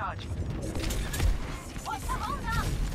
charge. What's the hold up?